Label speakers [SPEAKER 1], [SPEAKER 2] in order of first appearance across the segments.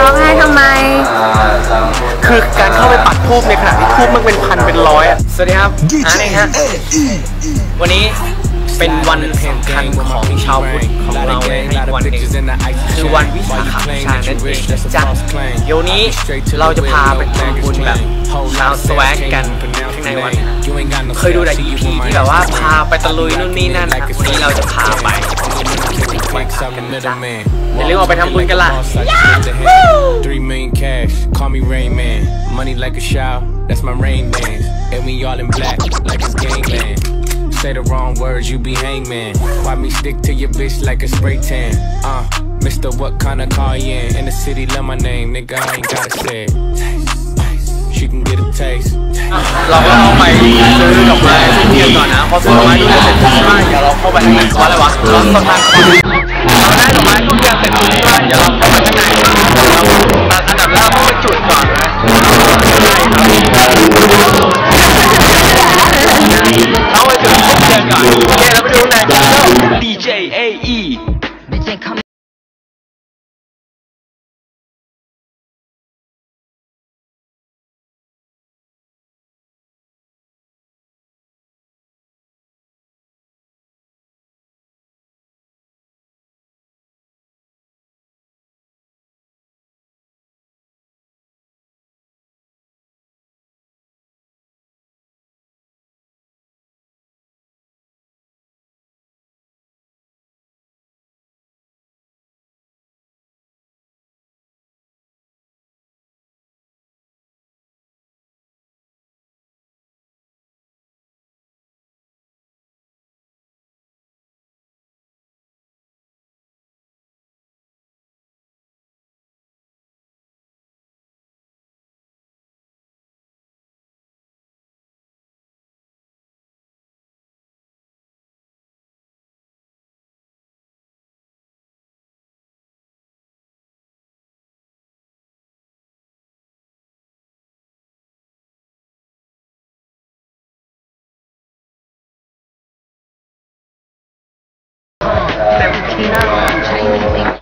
[SPEAKER 1] ร้องไห้ทำไม
[SPEAKER 2] คือการเข้าไปปักทูบในขณะที่ทูบมันเป็นพันเป็นร้อยอะสวัสดีครับอาร์ตเองฮะวันนี้เป็นวันสำคัญของชาวพุทธของเราเลยอีกวันหนึ่งคือวันวิสาขบูชานั่นเองนะจ๊ะเดี๋ยวนี้เราจะพาไปทำบุญแบบลาวสแวกกันข้างในวัดนะเคยดูแต่ EP ที่แบบว่าพาไปตะลุยนู่นนี่นั่น อย่าลืมออกไปทำบุญกันล่ะ
[SPEAKER 3] Three million cash, call me Rain Man. Money like a shower, that's my rain dance. And we all in black, like it's gangland. Say the wrong words, you be hangman. Why me stick to your bitch like a spray tan? Uh, Mister, what kind of car you in? In the city, love my name, nigga, I ain't gotta say it. She can get a taste.
[SPEAKER 2] เราก็ต้องไปซื้อดอกไม้ทุกเทียนก่อนนะพอซื้อดอกไม้ทุกเทียนเสร็จใช่ไหมเดี๋ยวเราเข้าไปข้างในเพราะอะไรวะเราต้นทาง เราได้ดอกไม้ทุกเทียนเสร็จปุ๊บใช่ไหมเดี๋ยวเราเข้าไปข้างในเราอันดับแรกต้องไปจุดก่อนนะเข้าไปจุดทุกเทียนก่อนโอเคเราไปดูใน DJ AE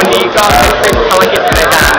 [SPEAKER 2] วันนี้ก็เป็นภารกิจในการ